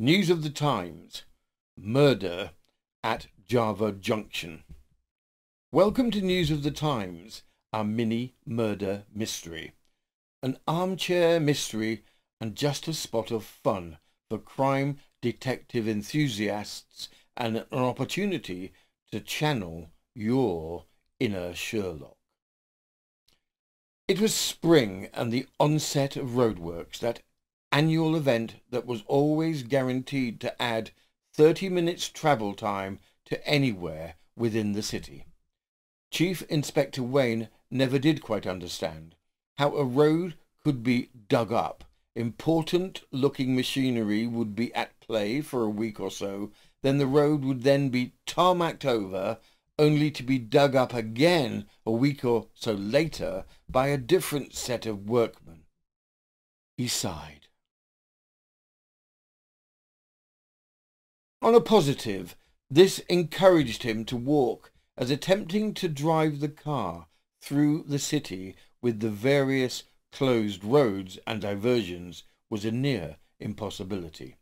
News of the Times Murder at Java Junction. Welcome to News of the Times, our mini murder mystery. An armchair mystery and just a spot of fun for crime detective enthusiasts and an opportunity to channel your inner Sherlock. It was spring and the onset of roadworks, that annual event that was always guaranteed to add 30 minutes travel time to anywhere within the city. Chief Inspector Wayne never did quite understand how a road could be dug up, important looking machinery would be at play for a week or so, then the road would then be tarmacked over, only to be dug up again a week or so later by a different set of workmen. He sighed. On a positive, this encouraged him to walk as attempting to drive the car through the city with the various closed roads and diversions was a near impossibility.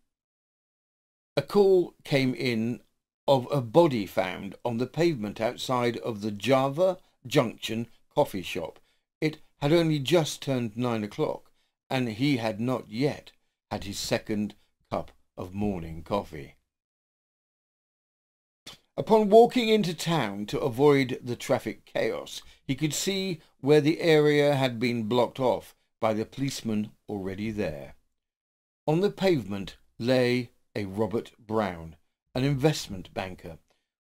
A call came in of a body found on the pavement outside of the Java Junction coffee shop. It had only just turned nine o'clock, and he had not yet had his second cup of morning coffee. Upon walking into town to avoid the traffic chaos, he could see where the area had been blocked off by the policeman already there. On the pavement lay a Robert Brown, an investment banker,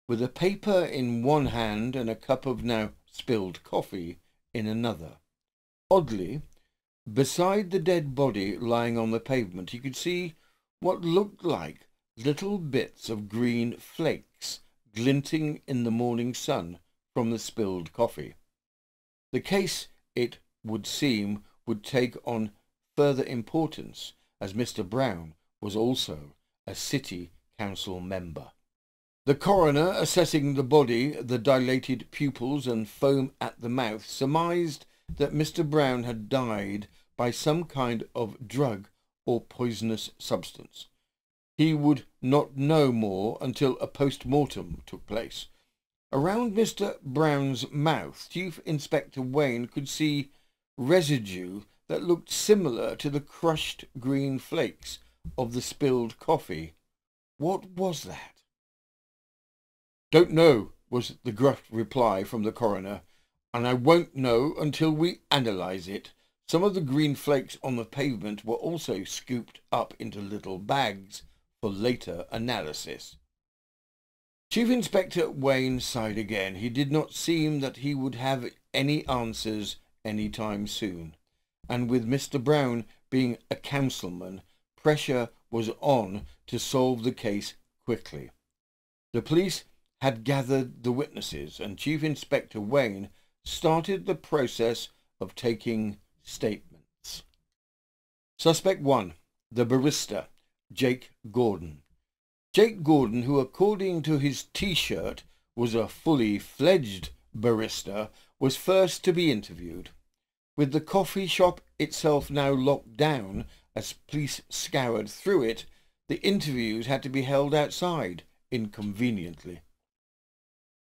with a paper in one hand and a cup of now spilled coffee in another. Oddly, beside the dead body lying on the pavement, he could see what looked like little bits of green flakes glinting in the morning sun from the spilled coffee. The case, it would seem, would take on further importance as Mr. Brown was also a city council member. The coroner, assessing the body, the dilated pupils and foam at the mouth, surmised that Mr. Brown had died by some kind of drug or poisonous substance. He would not know more until a post-mortem took place. Around Mr. Brown's mouth, Chief Inspector Wayne could see residue that looked similar to the crushed green flakes of the spilled coffee. What was that? Don't know, was the gruff reply from the coroner, and I won't know until we analyse it. Some of the green flakes on the pavement were also scooped up into little bags for later analysis. Chief Inspector Wayne sighed again. He did not seem that he would have any answers any time soon. And with Mr. Brown being a councilman, pressure was on to solve the case quickly. The police had gathered the witnesses, and Chief Inspector Wayne started the process of taking statements. Suspect 1. The barrister. Jake Gordon. Jake Gordon, who according to his T-shirt was a fully fledged barista, was first to be interviewed. With the coffee shop itself now locked down as police scoured through it, the interviews had to be held outside, inconveniently.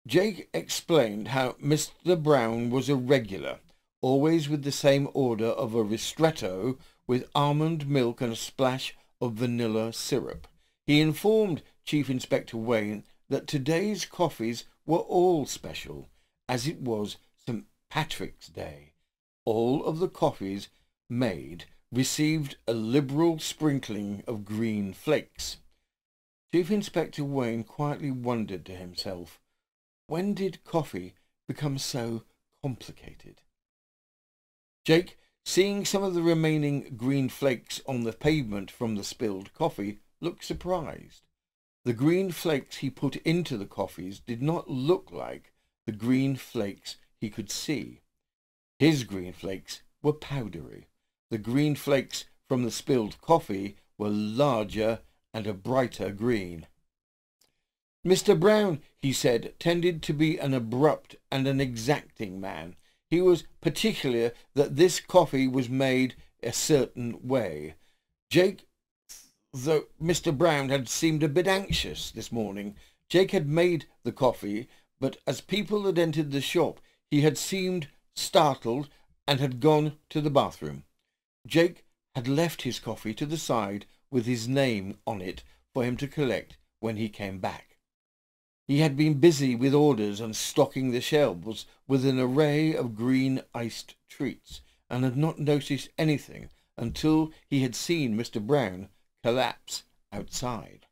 Jake explained how Mr. Brown was a regular, always with the same order of a ristretto with almond milk and a splash of vanilla syrup. He informed Chief Inspector Wayne that today's coffees were all special, as it was St. Patrick's Day. All of the coffees made received a liberal sprinkling of green flakes. Chief Inspector Wayne quietly wondered to himself, when did coffee become so complicated? Jake Seeing some of the remaining green flakes on the pavement from the spilled coffee, looked surprised. The green flakes he put into the coffees did not look like the green flakes he could see. His green flakes were powdery. The green flakes from the spilled coffee were larger and a brighter green. Mr. Brown, he said, tended to be an abrupt and an exacting man. He was particular that this coffee was made a certain way. Jake though Mr. Brown had seemed a bit anxious this morning. Jake had made the coffee, but as people had entered the shop, he had seemed startled and had gone to the bathroom. Jake had left his coffee to the side with his name on it for him to collect when he came back. He had been busy with orders and stocking the shelves with an array of green iced treats and had not noticed anything until he had seen Mr. Brown collapse outside.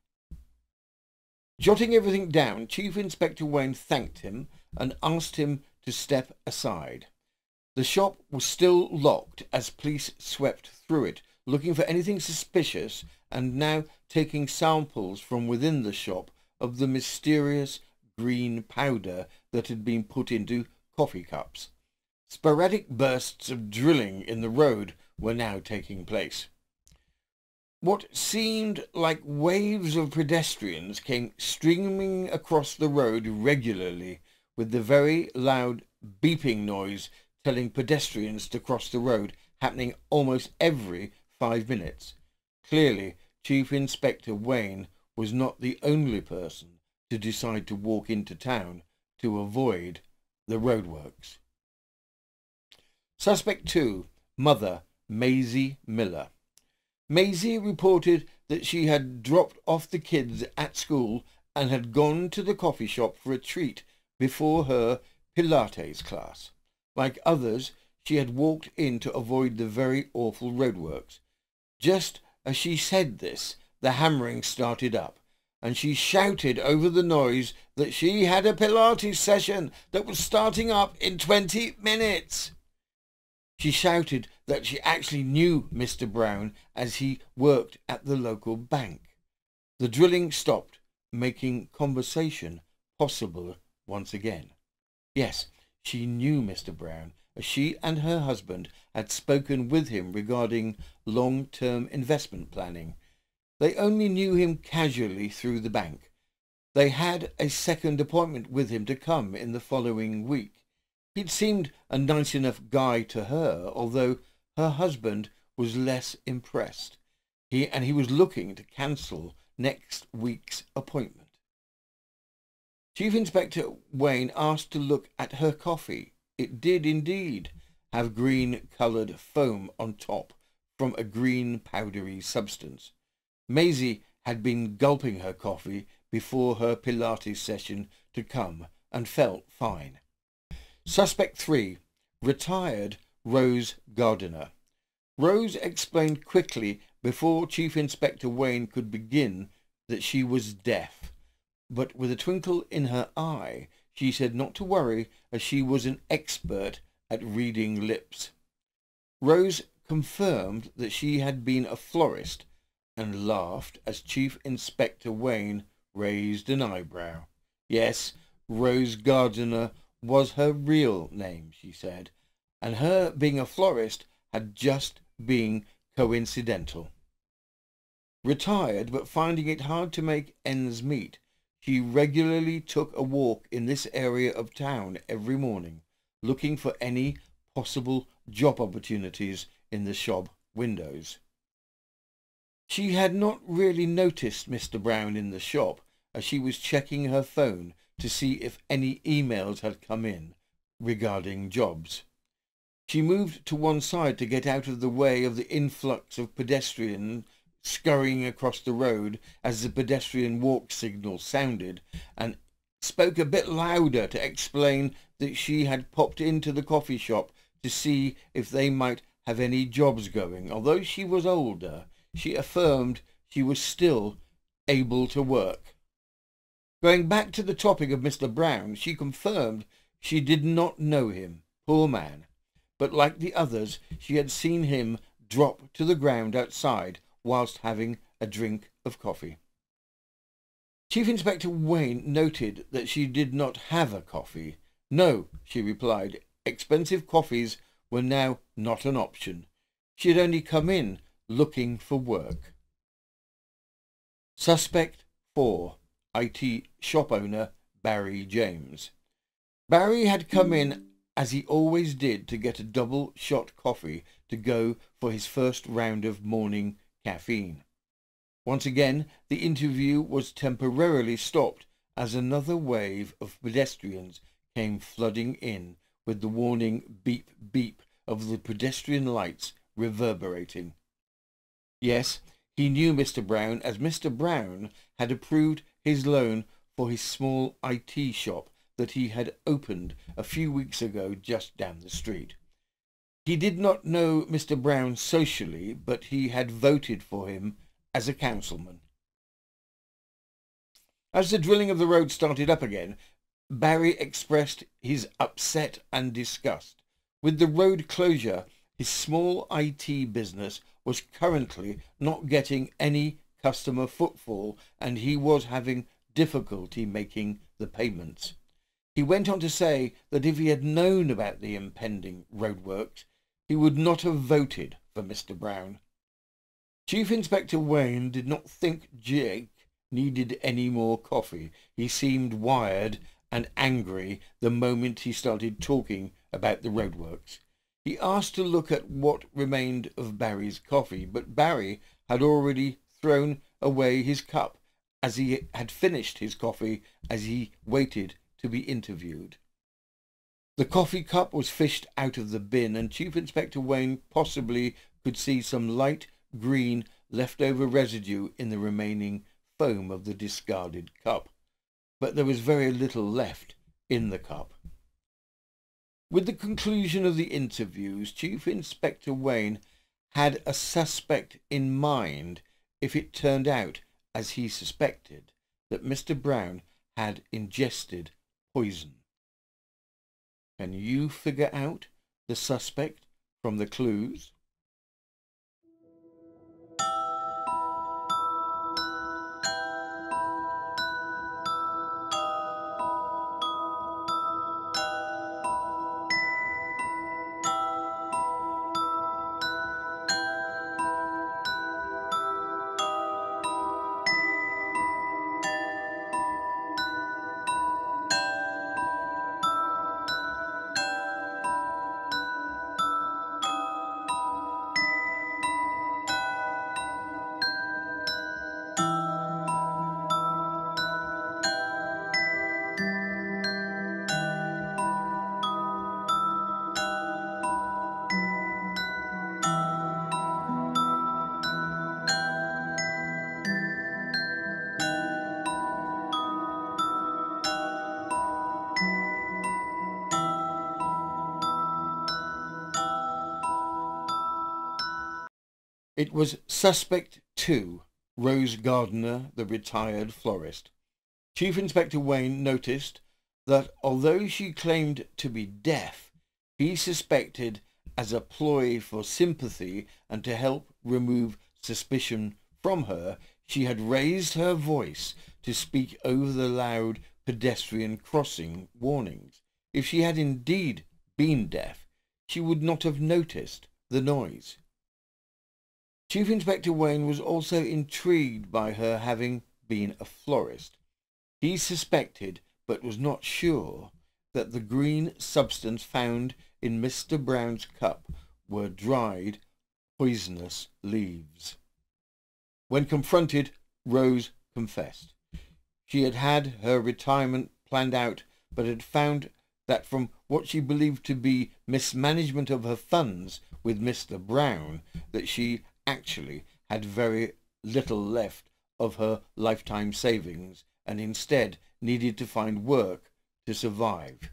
Jotting everything down, Chief Inspector Wayne thanked him and asked him to step aside. The shop was still locked as police swept through it, looking for anything suspicious and now taking samples from within the shop of the mysterious green powder that had been put into coffee cups. Sporadic bursts of drilling in the road were now taking place. What seemed like waves of pedestrians came streaming across the road regularly, with the very loud beeping noise telling pedestrians to cross the road happening almost every five minutes. Clearly, Chief Inspector Wayne was not the only person to decide to walk into town to avoid the roadworks. Suspect 2, Mother Maisie Miller. Maisie reported that she had dropped off the kids at school and had gone to the coffee shop for a treat before her Pilates class. Like others, she had walked in to avoid the very awful roadworks. Just as she said this, the hammering started up, and she shouted over the noise that she had a Pilates session that was starting up in twenty minutes. She shouted that she actually knew Mr. Brown as he worked at the local bank. The drilling stopped, making conversation possible once again. Yes, she knew Mr. Brown, as she and her husband had spoken with him regarding long-term investment planning. They only knew him casually through the bank. They had a second appointment with him to come in the following week. He'd seemed a nice enough guy to her, although her husband was less impressed. He and he was looking to cancel next week's appointment. Chief Inspector Wayne asked to look at her coffee. It did indeed have green-coloured foam on top from a green powdery substance. Maisie had been gulping her coffee before her Pilates session to come and felt fine. Suspect 3. Retired Rose Gardiner. Rose explained quickly before Chief Inspector Wayne could begin that she was deaf, but with a twinkle in her eye she said not to worry as she was an expert at reading lips. Rose confirmed that she had been a florist and laughed as Chief Inspector Wayne raised an eyebrow. Yes, Rose Gardiner was her real name, she said, and her being a florist had just been coincidental. Retired, but finding it hard to make ends meet, she regularly took a walk in this area of town every morning, looking for any possible job opportunities in the shop windows. She had not really noticed Mr. Brown in the shop as she was checking her phone to see if any emails had come in regarding jobs. She moved to one side to get out of the way of the influx of pedestrians scurrying across the road as the pedestrian walk signal sounded and spoke a bit louder to explain that she had popped into the coffee shop to see if they might have any jobs going. Although she was older, she affirmed she was still able to work. Going back to the topic of Mr. Brown, she confirmed she did not know him, poor man, but like the others, she had seen him drop to the ground outside whilst having a drink of coffee. Chief Inspector Wayne noted that she did not have a coffee. No, she replied, expensive coffees were now not an option. She had only come in looking for work. Suspect 4. IT shop owner Barry James. Barry had come in as he always did to get a double shot coffee to go for his first round of morning caffeine. Once again, the interview was temporarily stopped as another wave of pedestrians came flooding in with the warning beep beep of the pedestrian lights reverberating. Yes, he knew Mr. Brown as Mr. Brown had approved his loan for his small IT shop that he had opened a few weeks ago just down the street. He did not know Mr. Brown socially, but he had voted for him as a councilman. As the drilling of the road started up again, Barry expressed his upset and disgust. With the road closure, his small IT business was currently not getting any customer footfall and he was having difficulty making the payments. He went on to say that if he had known about the impending roadworks, he would not have voted for Mr. Brown. Chief Inspector Wayne did not think Jake needed any more coffee. He seemed wired and angry the moment he started talking about the roadworks. He asked to look at what remained of Barry's coffee, but Barry had already thrown away his cup as he had finished his coffee as he waited to be interviewed. The coffee cup was fished out of the bin and Chief Inspector Wayne possibly could see some light green leftover residue in the remaining foam of the discarded cup but there was very little left in the cup. With the conclusion of the interviews, Chief Inspector Wayne had a suspect in mind if it turned out, as he suspected, that Mr. Brown had ingested poison. Can you figure out the suspect from the clues? It was Suspect 2, Rose Gardiner, the retired florist. Chief Inspector Wayne noticed that although she claimed to be deaf, he suspected as a ploy for sympathy and to help remove suspicion from her, she had raised her voice to speak over the loud pedestrian crossing warnings. If she had indeed been deaf, she would not have noticed the noise. Chief Inspector Wayne was also intrigued by her having been a florist. He suspected, but was not sure, that the green substance found in Mr. Brown's cup were dried, poisonous leaves. When confronted, Rose confessed. She had had her retirement planned out, but had found that from what she believed to be mismanagement of her funds with Mr. Brown, that she actually had very little left of her lifetime savings and instead needed to find work to survive.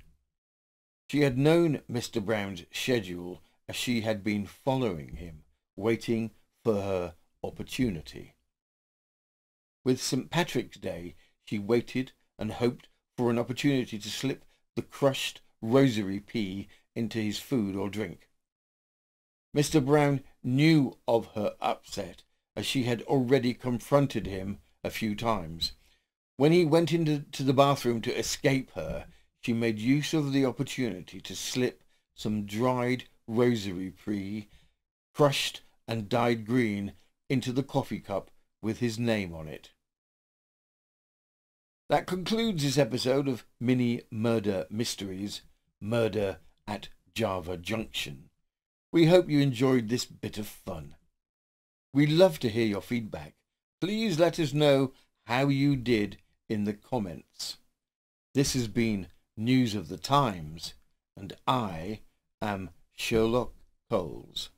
She had known Mr. Brown's schedule as she had been following him, waiting for her opportunity. With St. Patrick's Day, she waited and hoped for an opportunity to slip the crushed rosary pea into his food or drink. Mr. Brown knew of her upset, as she had already confronted him a few times. When he went into the bathroom to escape her, she made use of the opportunity to slip some dried rosary pea, crushed and dyed green, into the coffee cup with his name on it. That concludes this episode of Mini Murder Mysteries, Murder at Java Junction. We hope you enjoyed this bit of fun. We'd love to hear your feedback. Please let us know how you did in the comments. This has been News of the Times, and I am Sherlock Coles.